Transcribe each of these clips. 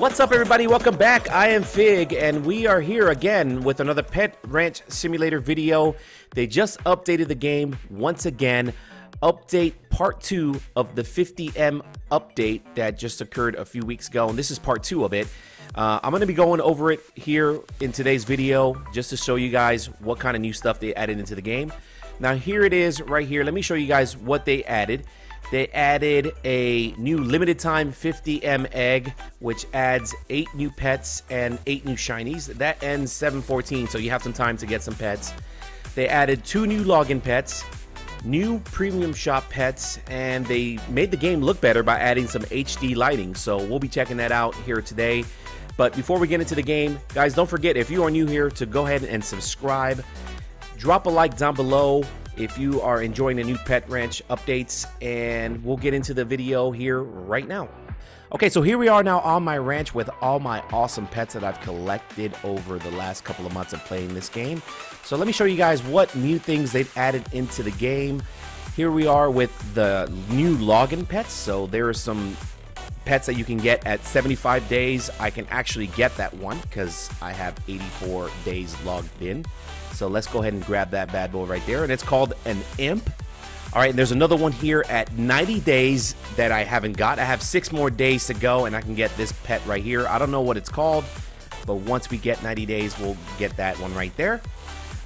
What's up, everybody? Welcome back. I am Fig, and we are here again with another Pet Ranch Simulator video. They just updated the game once again. Update part two of the 50M update that just occurred a few weeks ago, and this is part two of it. Uh, I'm going to be going over it here in today's video just to show you guys what kind of new stuff they added into the game. Now, here it is right here. Let me show you guys what they added. They added a new limited time 50M egg, which adds eight new pets and eight new shinies. That ends 714, so you have some time to get some pets. They added two new login pets, new premium shop pets, and they made the game look better by adding some HD lighting. So we'll be checking that out here today. But before we get into the game, guys, don't forget if you are new here to go ahead and subscribe. Drop a like down below if you are enjoying the new Pet Ranch updates, and we'll get into the video here right now. Okay, so here we are now on my ranch with all my awesome pets that I've collected over the last couple of months of playing this game. So let me show you guys what new things they've added into the game. Here we are with the new login pets. So there are some pets that you can get at 75 days. I can actually get that one because I have 84 days logged in. So let's go ahead and grab that bad boy right there. And it's called an imp. All right, and there's another one here at 90 days that I haven't got. I have six more days to go, and I can get this pet right here. I don't know what it's called, but once we get 90 days, we'll get that one right there.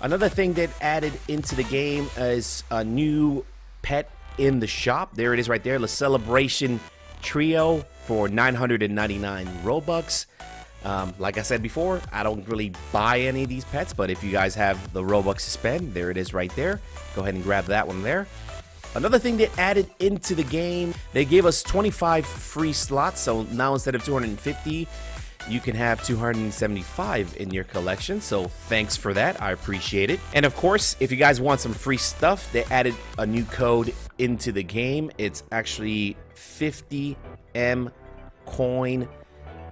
Another thing that added into the game is a new pet in the shop. There it is right there, the Celebration Trio for 999 Robux. Um, like I said before, I don't really buy any of these pets, but if you guys have the Robux to spend, there it is right there. Go ahead and grab that one there. Another thing they added into the game, they gave us 25 free slots. So now instead of 250, you can have 275 in your collection. So thanks for that. I appreciate it. And of course, if you guys want some free stuff, they added a new code into the game. It's actually 50M coin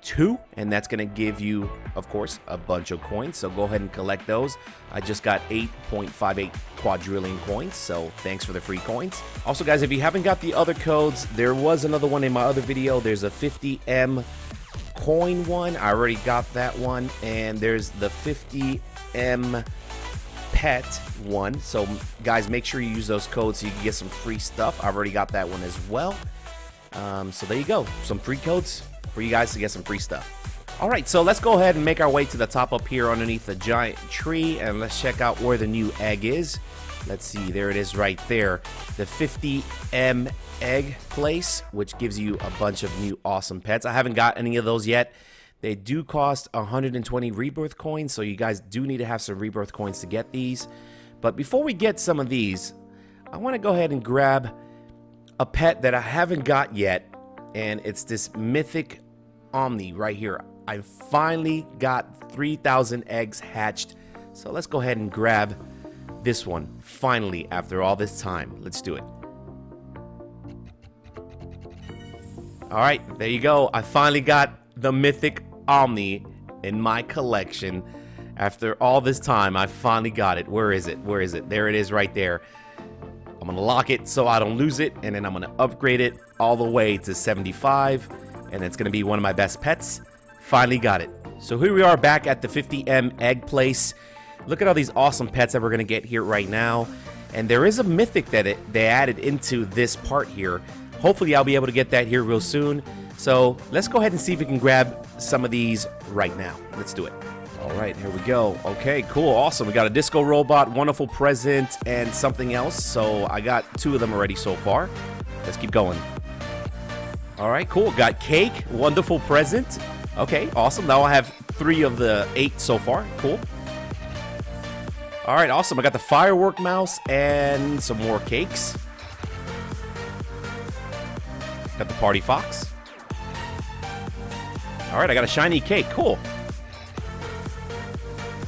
2 and that's going to give you of course a bunch of coins. So go ahead and collect those. I just got 8.58 quadrillion coins so thanks for the free coins. Also guys if you haven't got the other codes there was another one in my other video. There's a 50m coin one. I already got that one. And there's the 50m pet one. So guys make sure you use those codes so you can get some free stuff. I've already got that one as well um, so there you go some free codes for you guys to get some free stuff. All right, so let's go ahead and make our way to the top up here underneath the giant tree, and let's check out where the new egg is. Let's see, there it is right there. The 50M egg place, which gives you a bunch of new awesome pets. I haven't got any of those yet. They do cost 120 rebirth coins, so you guys do need to have some rebirth coins to get these. But before we get some of these, I want to go ahead and grab a pet that I haven't got yet, and it's this mythic Omni right here. I finally got 3,000 eggs hatched. So let's go ahead and grab this one finally after all this time. Let's do it. All right, there you go. I finally got the Mythic Omni in my collection. After all this time, I finally got it. Where is it? Where is it? There it is right there. I'm to lock it so I don't lose it, and then I'm to upgrade it all the way to 75 and it's to be one of my best pets. Finally got it. So here we are back at the 50M egg place. Look at all these awesome pets that we're to get here right now. And there is a mythic that it, they added into this part here. Hopefully I'll be able to get that here real soon. So let's go ahead and see if we can grab some of these right now. Let's do it. All right, here we go. Okay, cool, awesome. We got a disco robot, wonderful present, and something else. So I got two of them already so far. Let's keep going. All right, cool. Got cake. Wonderful present. Okay, awesome. Now I have three of the eight so far. Cool. All right, awesome. I got the firework mouse and some more cakes. Got the party fox. All right, I got a shiny cake. Cool.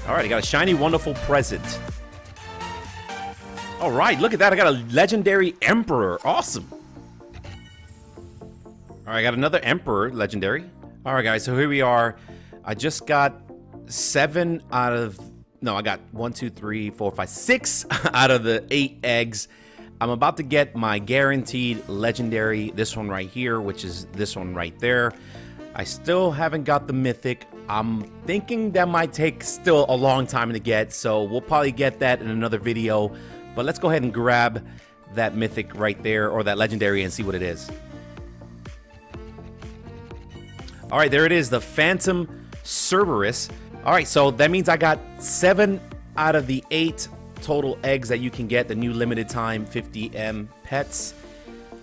All right, I got a shiny, wonderful present. All right, look at that. I got a legendary emperor. Awesome. All right, I got another Emperor Legendary. All right, guys, so here we are. I just got seven out of... No, I got one, two, three, four, five, six out of the eight eggs. I'm about to get my guaranteed Legendary, this one right here, which is this one right there. I still haven't got the mythic. I'm thinking that might take still a long time to get, so we'll probably get that in another video. But let's go ahead and grab that mythic right there, or that legendary, and see what it is. All right, there it is, the Phantom Cerberus. All right, so that means I got seven out of the eight total eggs that you can get, the new limited time 50M pets.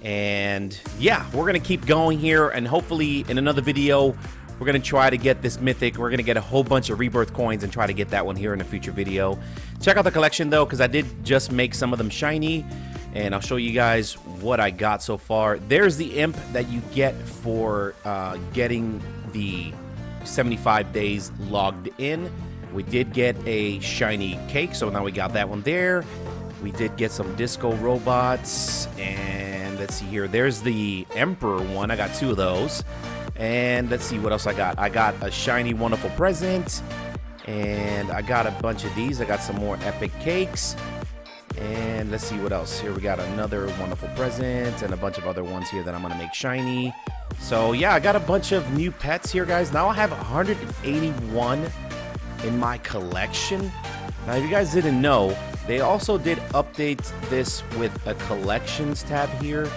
And yeah, we're to keep going here, and hopefully in another video, we're going to try to get this mythic. We're going to get a whole bunch of rebirth coins and try to get that one here in a future video. Check out the collection though, because I did just make some of them shiny and I'll show you guys what I got so far. There's the imp that you get for uh, getting the 75 days logged in. We did get a shiny cake, so now we got that one there. We did get some disco robots, and let's see here. There's the emperor one. I got two of those. And let's see what else I got. I got a shiny, wonderful present, and I got a bunch of these. I got some more epic cakes. And let's see what else. Here we got another wonderful present and a bunch of other ones here that I'm going to make shiny. So yeah, I got a bunch of new pets here, guys. Now I have 181 in my collection. Now, if you guys didn't know, they also did update this with a collections tab here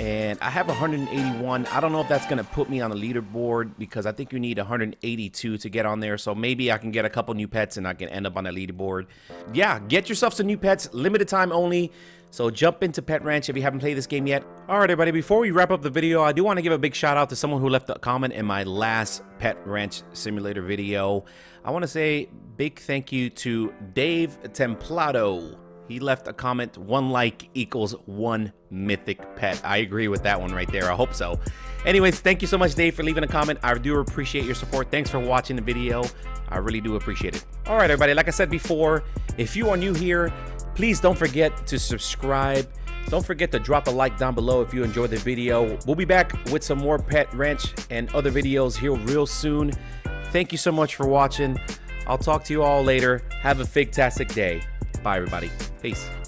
and I have 181. I don't know if that's going to put me on the leaderboard because I think you need 182 to get on there. So maybe I can get a couple new pets and I can end up on the leaderboard. Yeah, get yourself some new pets, limited time only. So jump into Pet Ranch if you haven't played this game yet. All right, everybody, before we wrap up the video, I do want to give a big shout out to someone who left a comment in my last Pet Ranch Simulator video. I want to say big thank you to Dave Templado. He left a comment, one like equals one mythic pet. I agree with that one right there. I hope so. Anyways, thank you so much, Dave, for leaving a comment. I do appreciate your support. Thanks for watching the video. I really do appreciate it. All right, everybody, like I said before, if you are new here, please don't forget to subscribe. Don't forget to drop a like down below if you enjoyed the video. We'll be back with some more Pet Ranch and other videos here real soon. Thank you so much for watching. I'll talk to you all later. Have a fantastic day. Bye, everybody. Peace.